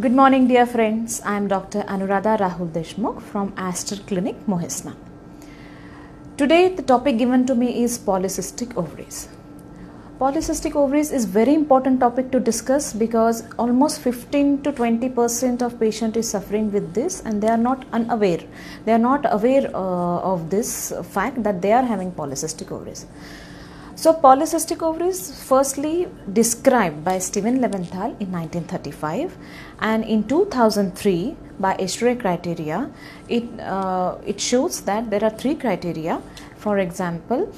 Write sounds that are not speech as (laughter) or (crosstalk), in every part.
Good morning, dear friends. I am Dr. Anuradha Rahul Deshmukh from Aster Clinic, Muhaisnah. Today, the topic given to me is polycystic ovaries. Polycystic ovaries is very important topic to discuss because almost 15 to 20 percent of patient is suffering with this and they are not unaware. They are not aware uh, of this fact that they are having polycystic ovaries. So, polycystic ovaries, firstly described by Stein Leventhal in 1935, and in 2003 by ESHRE criteria, it uh, it shows that there are three criteria. For example,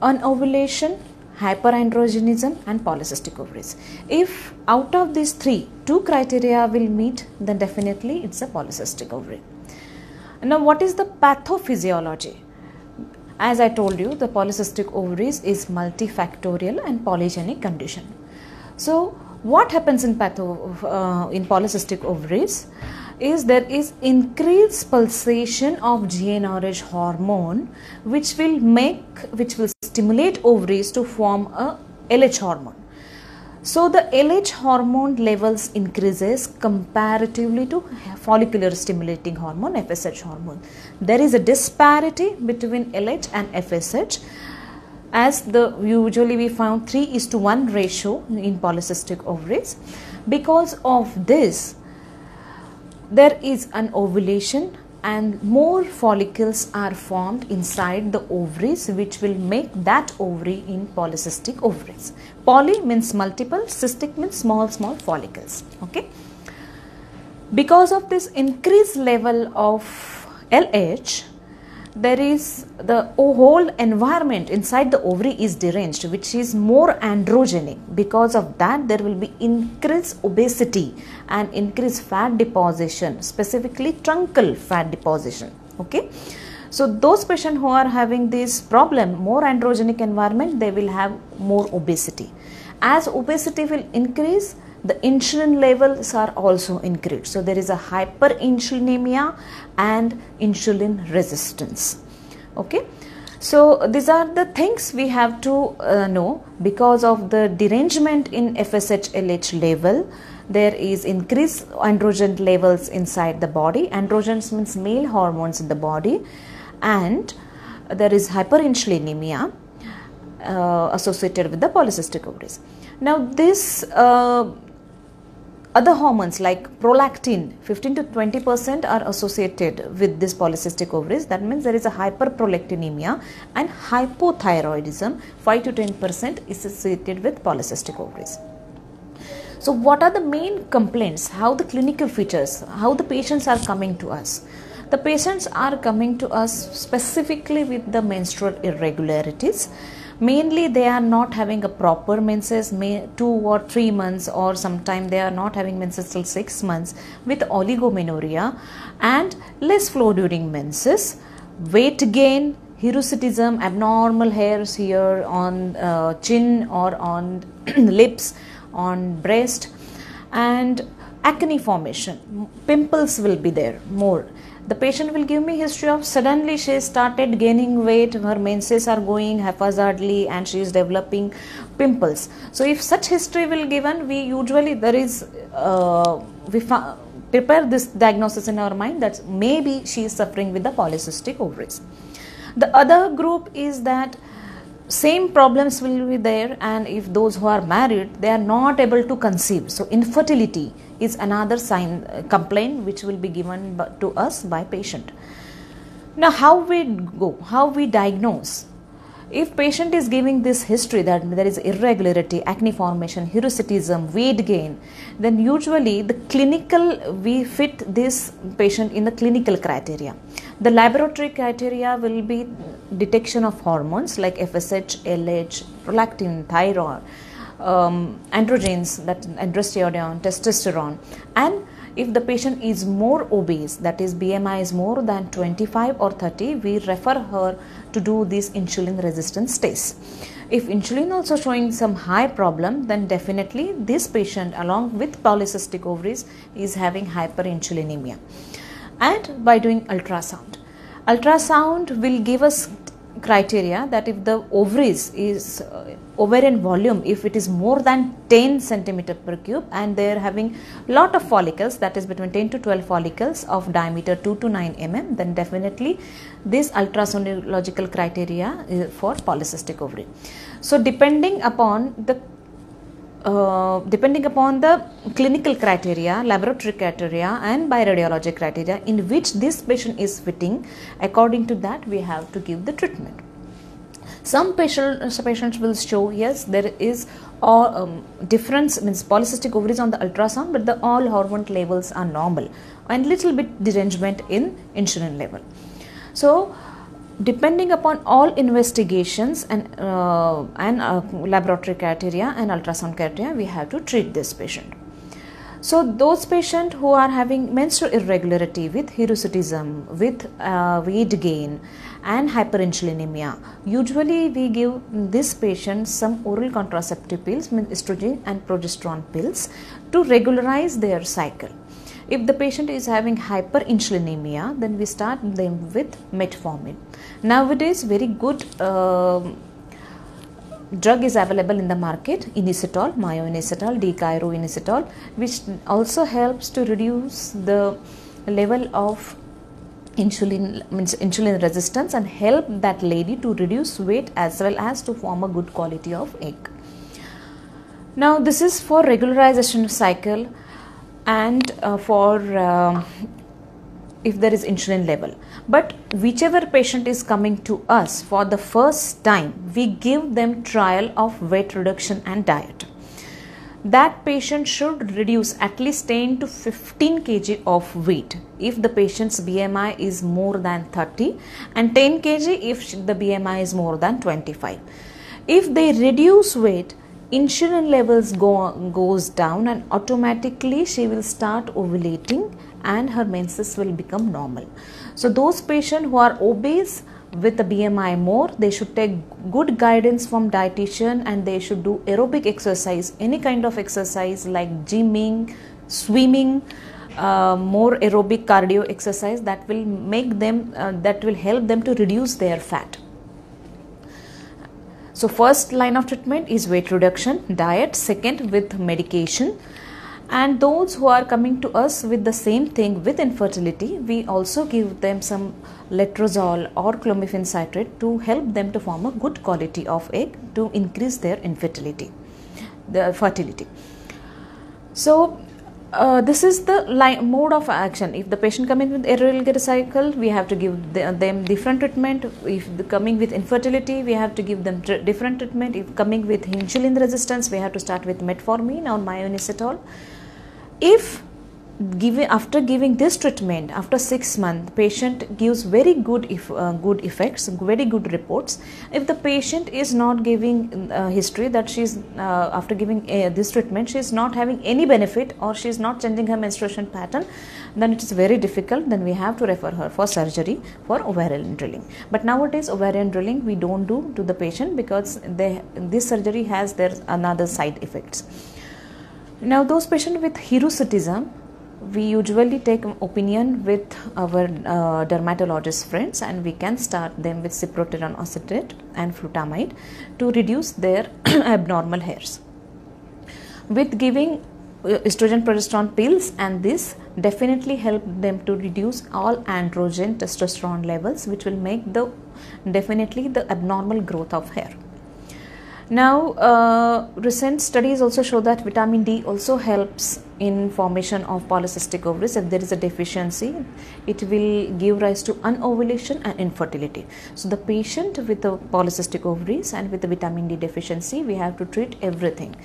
anovulation, hyperandrogenism, and polycystic ovaries. If out of these three, two criteria will meet, then definitely it's a polycystic ovary. Now, what is the pathophysiology? As I told you, the polycystic ovaries is multifactorial and polygenic condition. So, what happens in patho uh, in polycystic ovaries is there is increased pulsation of GnRH hormone, which will make which will stimulate ovaries to form a LH hormone. So the LH hormone levels increases comparatively to follicular stimulating hormone FSH hormone. There is a disparity between LH and FSH as the usually we found 3 is to 1 ratio in polycystic ovaries. Because of this there is an ovulation and more follicles are formed inside the ovaries which will make that ovary in polycystic ovaries. Poly means multiple, cystic means small small follicles. Okay. Because of this increased level of LH, there is the whole environment inside the ovary is deranged which is more androgenic because of that there will be increased obesity and increased fat deposition specifically truncal fat deposition okay so those patients who are having this problem more androgenic environment they will have more obesity as obesity will increase the insulin levels are also increased. So there is a hyperinsulinemia and insulin resistance. Okay. So these are the things we have to uh, know because of the derangement in FSH LH level. There is increased androgen levels inside the body. Androgens means male hormones in the body and there is hyperinsulinemia uh, associated with the polycystic ovaries. Now this uh, other hormones like prolactin 15 to 20 percent are associated with this polycystic ovaries. That means there is a hyperprolactinemia and hypothyroidism. 5 to 10 percent is associated with polycystic ovaries. So what are the main complaints? How the clinical features? How the patients are coming to us the patients are coming to us specifically with the menstrual irregularities. Mainly they are not having a proper menses may two or three months or sometime they are not having menses till six months with oligomenorrhea and less flow during menses. Weight gain hirsutism abnormal hairs here on uh, chin or on (clears throat) lips on breast. And acne formation. Pimples will be there more. The patient will give me history of suddenly she started gaining weight her menses are going haphazardly and she is developing pimples. So if such history will given we usually there is uh, we prepare this diagnosis in our mind that maybe she is suffering with the polycystic ovaries. The other group is that same problems will be there and if those who are married they are not able to conceive. So infertility is another sign uh, complaint which will be given to us by patient. Now how we go how we diagnose? If patient is giving this history that there is irregularity acne formation hirsutism weight gain then usually the clinical we fit this patient in the clinical criteria. The laboratory criteria will be detection of hormones like fsh lh prolactin thyroid um, androgens that androstenedione testosterone. And if the patient is more obese that is bmi is more than 25 or 30 we refer her to do this insulin resistance test. If insulin also showing some high problem then definitely this patient along with polycystic ovaries is having hyperinsulinemia. And by doing ultrasound. Ultrasound will give us criteria that if the ovaries is uh, ovarian volume if it is more than 10 centimeter per cube and they are having lot of follicles that is between 10 to 12 follicles of diameter 2 to 9 mm then definitely this ultrasonographical criteria is for polycystic ovary. So depending upon the uh, depending upon the clinical criteria, laboratory criteria and by radiology criteria in which this patient is fitting, according to that we have to give the treatment. Some patient, patients will show yes there is all um, difference means polycystic ovaries on the ultrasound but the all hormone levels are normal and little bit derangement in insulin level. So depending upon all investigations and, uh, and uh, laboratory criteria and ultrasound criteria, we have to treat this patient. So those patients who are having menstrual irregularity with hirsutism, with uh, weight gain and hyperinsulinemia, usually we give this patient some oral contraceptive pills, estrogen and progesterone pills to regularize their cycle. If the patient is having hyperinsulinemia, then we start them with metformin. Nowadays, very good uh, drug is available in the market, inositol, myoinositol, D-chiro-inositol, which also helps to reduce the level of insulin means insulin resistance and help that lady to reduce weight as well as to form a good quality of egg. Now this is for regularization cycle and uh, for uh, if there is insulin level. But whichever patient is coming to us for the first time we give them trial of weight reduction and diet. That patient should reduce at least 10 to 15 kg of weight if the patient's BMI is more than 30 and 10 kg if the BMI is more than 25 if they reduce weight insulin levels go goes down and automatically she will start ovulating and her menses will become normal. So those patients who are obese with a BMI more they should take good guidance from dietitian and they should do aerobic exercise any kind of exercise like gymming swimming uh, more aerobic cardio exercise that will make them uh, that will help them to reduce their fat so first line of treatment is weight reduction, diet, second with medication. And those who are coming to us with the same thing with infertility, we also give them some letrozole or clomiphene citrate to help them to form a good quality of egg to increase their infertility, the fertility. So uh, this is the line, mode of action. If the patient coming with irregular cycle, we have to give the, them different treatment. If coming with infertility, we have to give them tr- different treatment. If coming with insulin resistance, we have to start with metformin or myoinositol. If after giving this treatment after 6 months patient gives very good if uh, good effects very good reports. If the patient is not giving uh, history that she's uh, after giving uh, this treatment she is not having any benefit or she is not changing her menstruation pattern then it is very difficult then we have to refer her for surgery for ovarian drilling. But nowadays ovarian drilling we don't do to the patient because they this surgery has their another side effects. Now those patients with hirsutism we usually take opinion with our uh, dermatologist friends and we can start them with cyproterone acetate and flutamide to reduce their (clears throat) abnormal hairs. With giving uh, estrogen progesterone pills and this definitely help them to reduce all androgen testosterone levels which will make the definitely the abnormal growth of hair. Now, uh, recent studies also show that vitamin D also helps in formation of polycystic ovaries. If there is a deficiency, it will give rise to anovulation and infertility. So, the patient with the polycystic ovaries and with the vitamin D deficiency, we have to treat everything.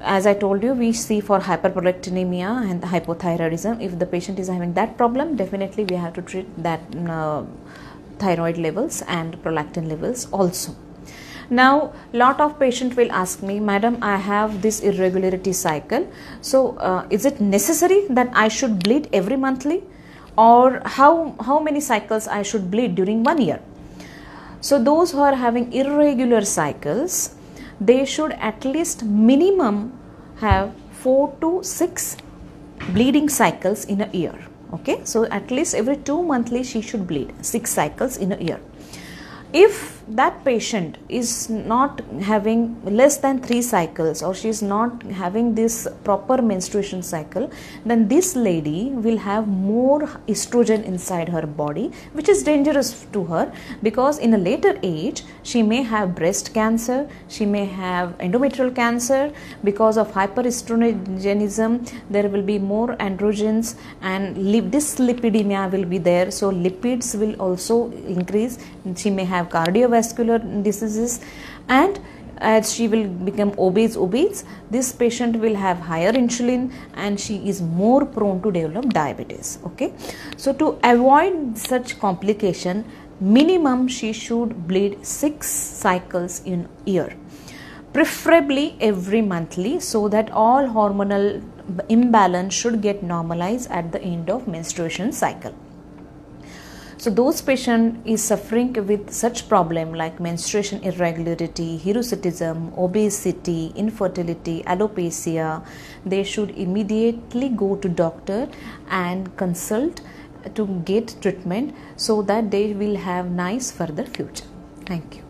As I told you, we see for hyperprolactinemia and hypothyroidism. If the patient is having that problem, definitely we have to treat that uh, thyroid levels and prolactin levels also. Now, lot of patient will ask me, Madam, I have this irregularity cycle. So, uh, is it necessary that I should bleed every monthly? Or how, how many cycles I should bleed during one year? So, those who are having irregular cycles, they should at least minimum have 4 to 6 bleeding cycles in a year okay so at least every two monthly she should bleed six cycles in a year if that patient is not having less than 3 cycles or she is not having this proper menstruation cycle then this lady will have more estrogen inside her body which is dangerous to her because in a later age she may have breast cancer she may have endometrial cancer. Because of hyperestrogenism there will be more androgens and dyslipidemia will be there. So lipids will also increase. She may have cardiovascular diseases and as she will become obese obese this patient will have higher insulin and she is more prone to develop diabetes okay? So to avoid such complication minimum she should bleed 6 cycles in year preferably every monthly so that all hormonal imbalance should get normalized at the end of menstruation cycle so those patient is suffering with such problem like menstruation irregularity, hirsutism, obesity, infertility, alopecia, they should immediately go to doctor and consult to get treatment so that they will have nice further future. Thank you.